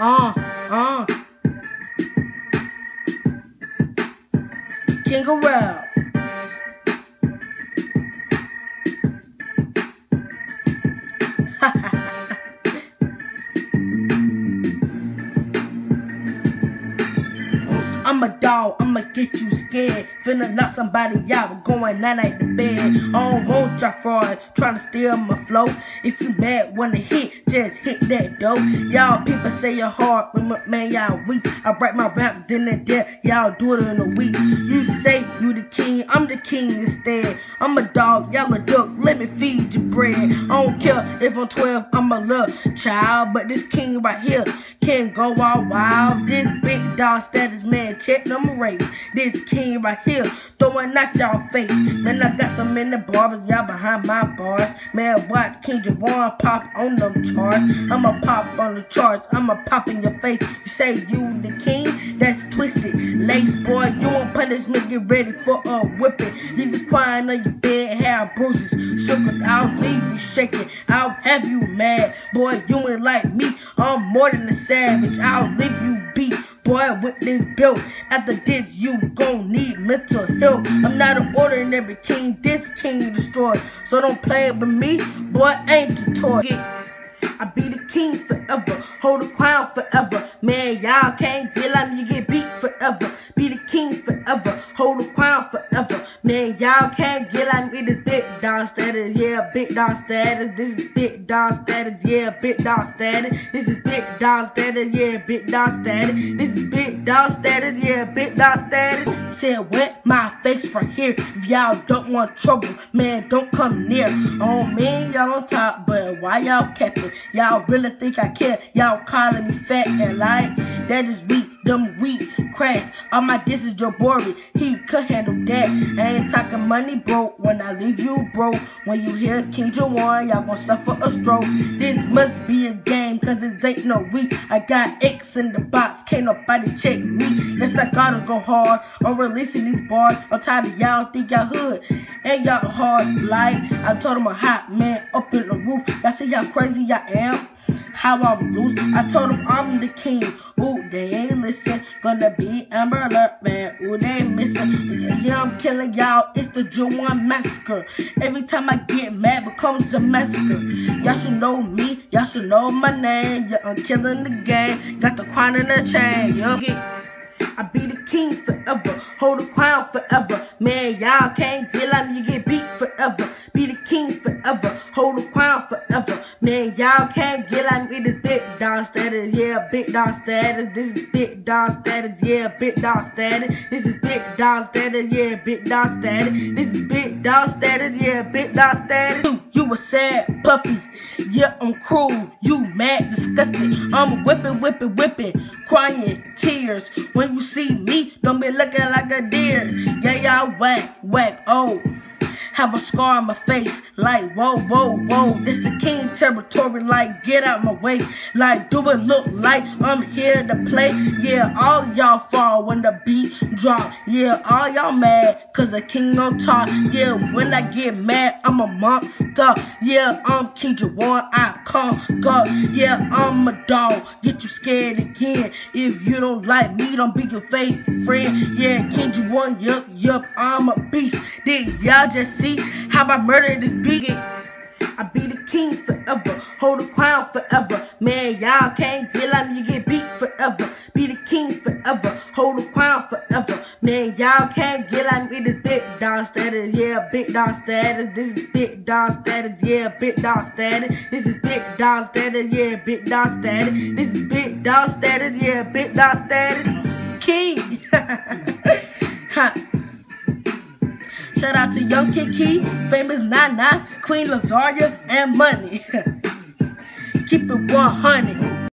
Uh, uh. King of I'ma get you scared. Finna knock somebody out, going night night to bed. Want your fraud, trying to steal my flow. If you mad, wanna hit, just hit that dope. Y'all people say you're hard, but man, y'all weak. I break my rap, then and there, y'all do it in a week. You The king instead. I'm a dog, y'all a duck, let me feed you bread. I don't care if I'm 12, I'm a little child, but this king right here can go all wild. This big dog status man, check number eight. This king right here, throwing out y'all face. Man, I got some in the barbers, y'all behind my bars. Man, watch King Jawaun pop on them charts. I'ma pop on the charts, I'ma pop in your face. You say you the king, that's twisted. Lace boy, you get ready for a whipping. Leave you crying on your bed, have bruises. Shook I'll leave you shaking, I'll have you mad. Boy, you ain't like me, I'm more than a savage. I'll leave you beat boy with this built. After this, you gon' need mental help. I'm not an ordinary king, this king destroyed. So don't play it with me, boy, ain't the toy. I be the king forever, hold the crown forever. Man, y'all can't get on me, this big dog status, yeah, big dog status. This is big dog status, yeah, big dog status. This is big dog status, yeah, big dog status. This is big dog status, yeah, big dog status. Said wet my face from here. If y'all don't want trouble, man, don't come near. Oh man, y'all on top, but why y'all capping? Y'all really think I care? Y'all calling me fat and like that is dumb weak, crash. All my is your boy. He could handle that. I ain't talking money broke when I leave you broke. When you hear King Jawaun, y'all gonna suffer a stroke. This must be a game, cause it ain't no week. I got X in the box, can't nobody check me. Yes, I gotta go hard on releasing these bars. I'm tired of y'all think y'all hood and y'all hard like I told him a hot man up in the roof. Y'all see how crazy I am. How I'm loose. I told him I'm the king. Ooh, they ain't listen. Gonna be Amber Alert, man. Ooh, they missing. Yeah, I'm killing y'all. It's the Jawaun massacre. Every time I get mad, becomes a massacre. Y'all should know me. Y'all should know my name. Yeah, I'm killing the game. Got the crown and the chain. Yeah. I be the king forever, hold the crown forever. Man, y'all can't get on you get beat forever. Be the king forever, hold the y'all can't get on me this big dog status, yeah, big dog status. This is big dog status, yeah, big dog status. This is big dog status, yeah, big dog status. This is big dog status, yeah, big dog status. You a sad puppy. Yeah, I'm cruel. You mad, disgusting. I'm whipping, whipping, whipping, crying tears. When you see me, don't be looking like a deer. Yeah, y'all whack, whack, oh. Have a scar on my face, like whoa, whoa, whoa. This the king territory, like get out my way. Like do it look like I'm here to play? Yeah, all y'all fall when the beat drop. Yeah, all y'all mad, cause the king on top. Yeah, when I get mad, I'm a monster. Yeah, I'm King Jawaun, I conquer. Yeah, I'm a dog, get you scared again. If you don't like me, don't be your fake friend. Yeah, King Jawaun, yup, yup, I'm a beast. Did y'all just see how I murdered this big? I be the king forever, hold the crown forever. Man, y'all can't Man, y'all can't get on me this big dog status, yeah, big dog status. This is big dog status, yeah, big dog status. This is big dog status, yeah, big dog status. This is big dog status, yeah, big dog status. King. huh. Shout out to Young Kiki, famous Nana, Queen Lazaria, and Money. Keep it 100.